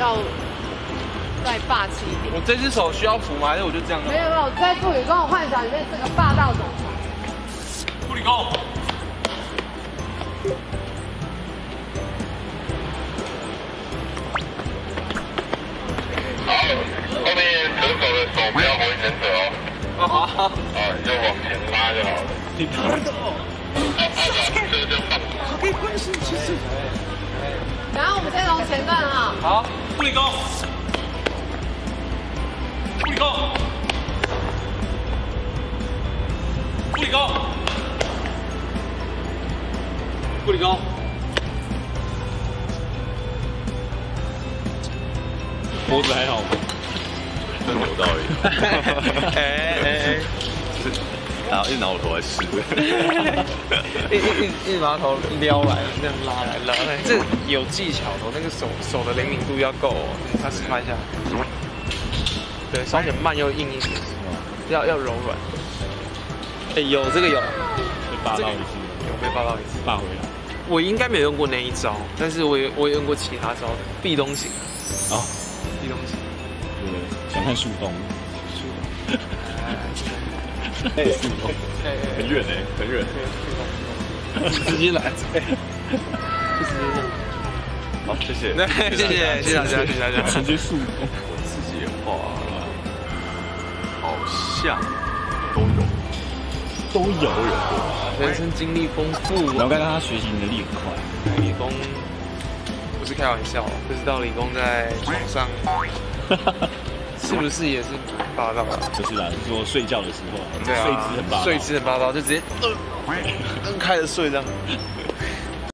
要再霸气一点。我这只手需要扶吗？还是我就这样？没有没有，在助理跟我幻想里面是个霸道总裁。助理攻。后面折手的手不要回旋折哦。啊好。啊，就往前拉就好了。你看的。这就放。可以关心其实。然后我们先从前段哈。好，助理攻。助理攻。助理攻。助理高。脖子还好吗？真扭到而已。哎哎哎！然后一直拿我头来试，一一一直拿头撩来，这样拉来拉来，这有技巧的，那个手手的灵敏度要够哦。他示范一下，对，稍显慢又硬一点，要要柔软。哎，有这个有，被霸到一次，有被霸到一次，霸回来。我应该没有用过那一招，但是我有我也用过其他招的壁咚型。啊，壁咚型。对，想看树洞。树洞。哎，很远哎，很远。直接来。直接这样。好，谢谢。谢谢，谢谢。大家，谢。谢大家。直接树洞。我自己的话，好像都有，都有有过。人生经历丰富，然后跟他学习能力很快。理工不是开玩笑，不知道理工在床上是不是也是霸道啊？就是啦，说睡觉的时候，对啊，睡姿很霸道，睡姿很霸道，就直接呃，开着睡这样。